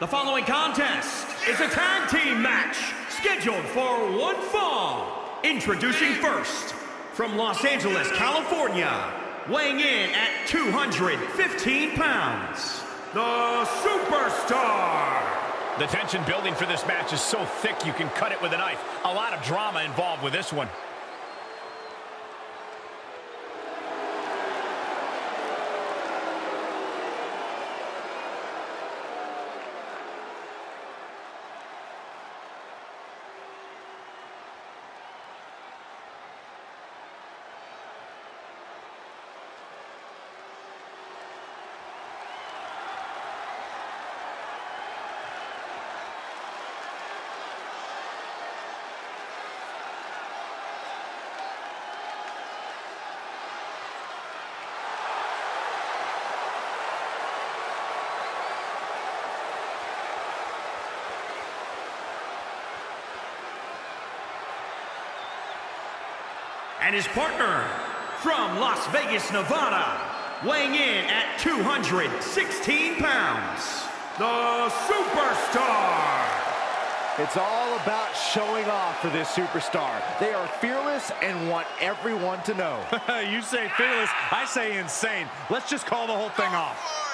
The following contest is a tag team match scheduled for one fall. Introducing first, from Los Angeles, California, weighing in at 215 pounds, the Superstar. The tension building for this match is so thick you can cut it with a knife. A lot of drama involved with this one. And his partner from Las Vegas, Nevada, weighing in at 216 pounds, the Superstar. It's all about showing off for this superstar. They are fearless and want everyone to know. you say fearless, I say insane. Let's just call the whole thing off.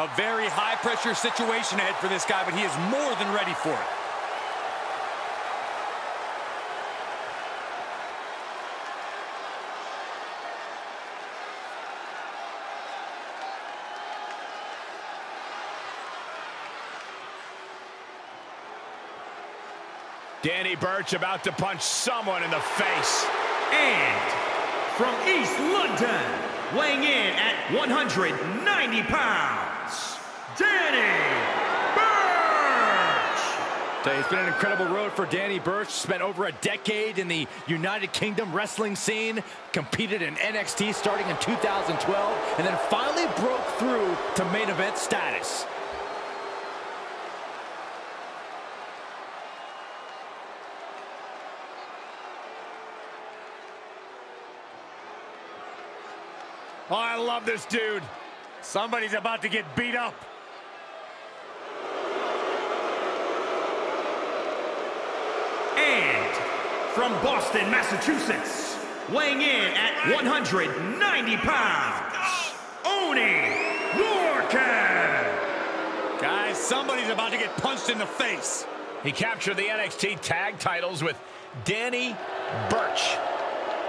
A very high-pressure situation ahead for this guy, but he is more than ready for it. Danny Burch about to punch someone in the face. And from East London, weighing in at 190 pounds, Uh, it's been an incredible road for Danny Burch. Spent over a decade in the United Kingdom wrestling scene. Competed in NXT starting in 2012. And then finally broke through to main event status. Oh, I love this dude. Somebody's about to get beat up. And from Boston, Massachusetts, weighing in at 190 pounds, Oney Lorcan. Guys, somebody's about to get punched in the face. He captured the NXT tag titles with Danny Burch.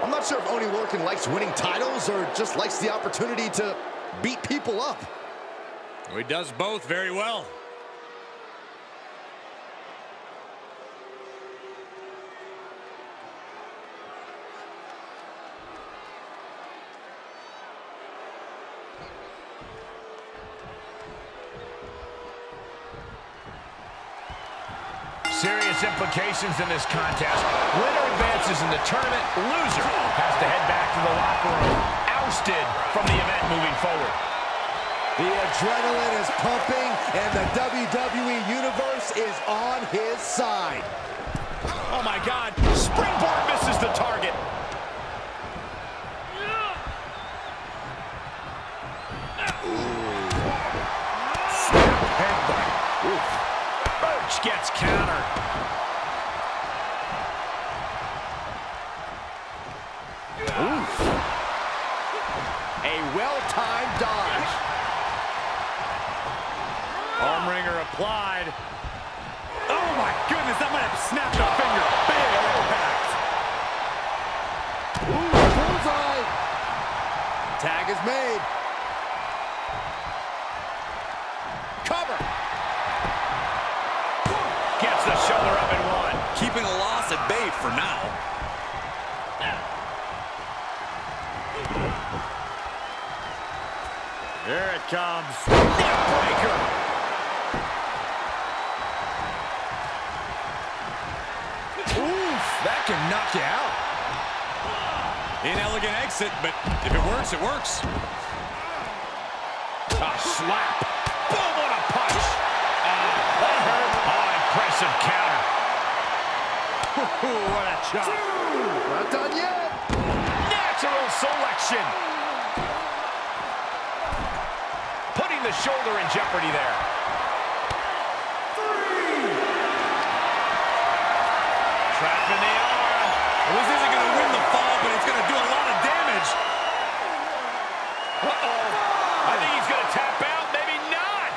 I'm not sure if Oney Lorcan likes winning titles or just likes the opportunity to beat people up. Well, he does both very well. Serious implications in this contest. Winner advances in the tournament. Loser has to head back to the locker room. Ousted from the event moving forward. The adrenaline is pumping, and the WWE Universe is on his side. Oh, my God. Springboard misses the target. Well-timed dodge. Arm wringer applied. Oh my goodness, that might have snapped a finger. Big impact. Ooh, bullseye. Tag is made. Cover. Gets the shoulder up and one. Keeping a loss at bay for now. Here it comes. Neckbreaker. Oof, that can knock you out. Inelegant exit, but if it works, it works. A slap. Boom, what a punch. Ah, that hurt. Oh, impressive counter. what a chop. Not done yet. Natural selection. Putting the shoulder in jeopardy there. Three. Trapping the arm. Well, this isn't going to win the fall, but it's going to do a lot of damage. Uh-oh. I think he's going to tap out. Maybe not.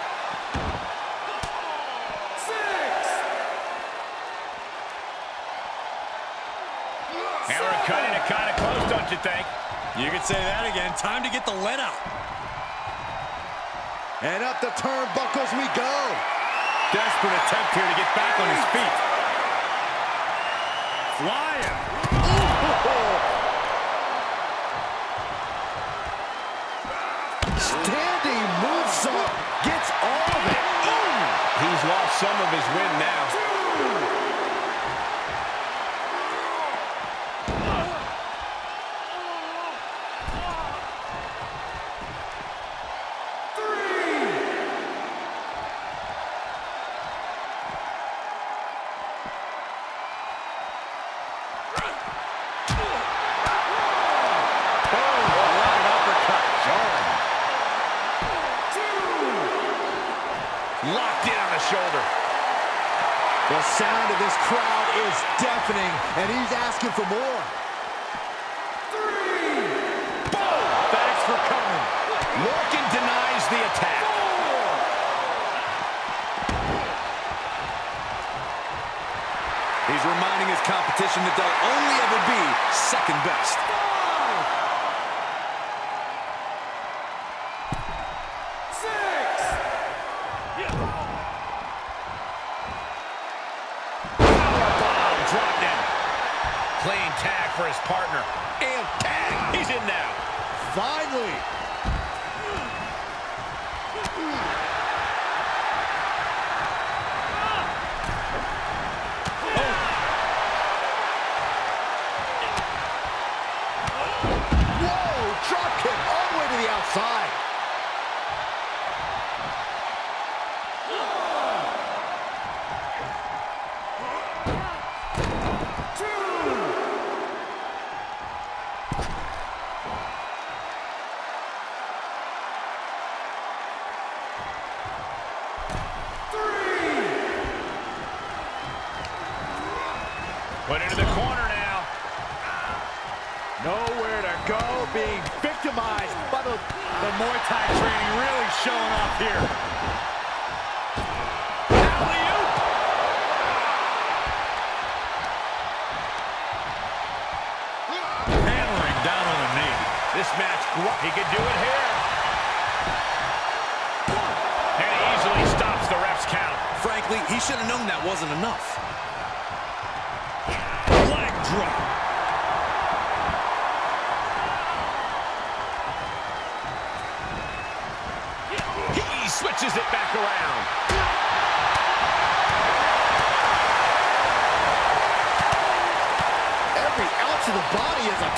And we're cutting it kind of close, don't you think? You could say that again. Time to get the lead out. And up the turnbuckles we go. Desperate attempt here to get back on his feet. Flying. Standing moonsault gets all of it. He's lost some of his wind now. Locked in on the shoulder. The sound of this crowd is deafening, and he's asking for more. Three. Boom! Thanks for coming. Lorcan denies the attack. He's reminding his competition that they'll only ever be second best. For his partner. And tag. He's in now. Finally. Oh. Whoa, drop kick all the way to the outside. Nowhere to go, being victimized by the, the Muay Thai training really showing off here. Hammering down on the knee. This match, he could do it here. And he easily stops the ref's count. Frankly, he should have known that wasn't enough. Leg drop.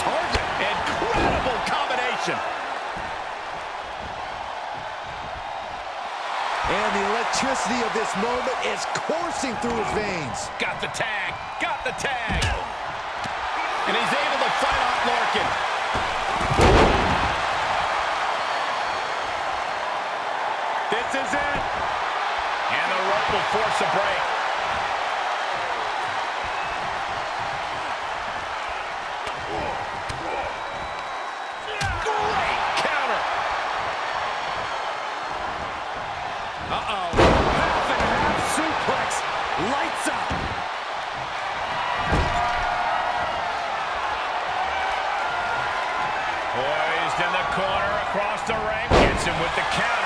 Target. Incredible combination. And the electricity of this moment is coursing through his veins. Got the tag. Got the tag. And he's able to fight off Lorcan. This is it. And the rope will force a break. Uh-oh. Half and half suplex. Lights up. Poised in the corner across the ring. Gets him with the counter.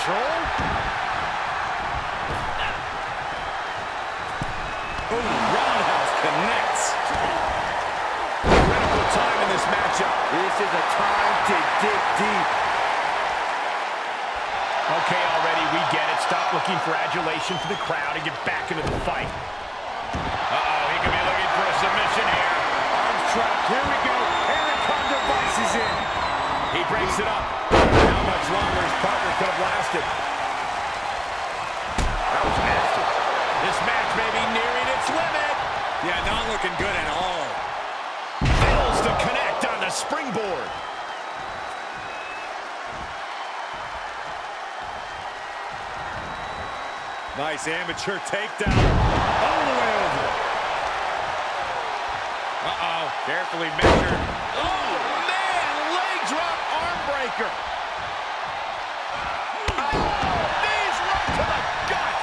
Control. Oh, roundhouse connects. Critical time in this matchup. This is a time to dig deep. Okay, already, we get it. Stop looking for adulation for the crowd and get back into the fight. Uh-oh, he could be looking for a submission here. Arms trapped. Here we go. Anaconda Vice is in. He breaks it up. Longer his partner could have lasted? That was nasty. This match may be nearing its limit. Yeah, not looking good at all. Fails to connect on the springboard. Nice amateur takedown. All the way over. Uh-oh. Carefully measured. Oh, man! Leg drop arm breaker. Oh, knees right to the gut.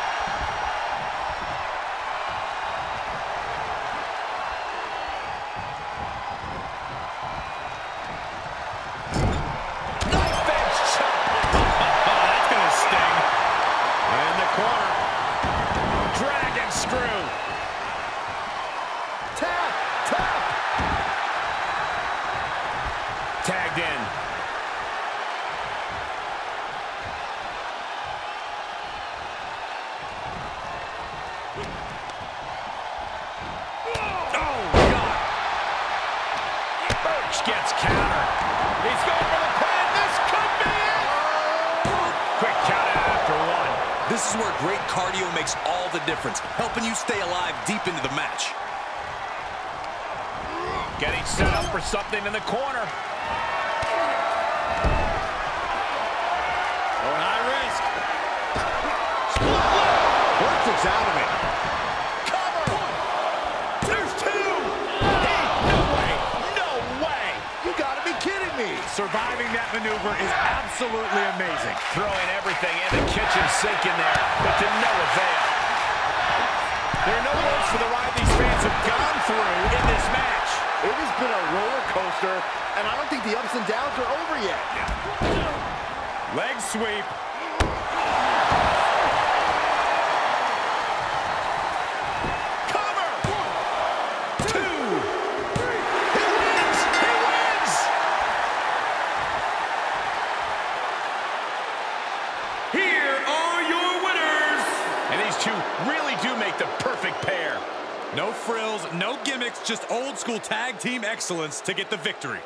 Knife edge chop. Oh, that's going to sting. In the corner. Dragon This is where great cardio makes all the difference, helping you stay alive deep into the match. Getting set up for something in the corner. High risk. Is out of it. Cover. There's two. Hey, no way. No way. You gotta be kidding me. Surviving that maneuver is absolutely amazing. Throwing everything in the kitchen sink in there, but to no avail. There are no words for the ride these fans have gone through in this match. It has been a roller coaster, and I don't think the ups and downs are over yet. Leg sweep. No gimmicks, just old school tag team excellence to get the victory.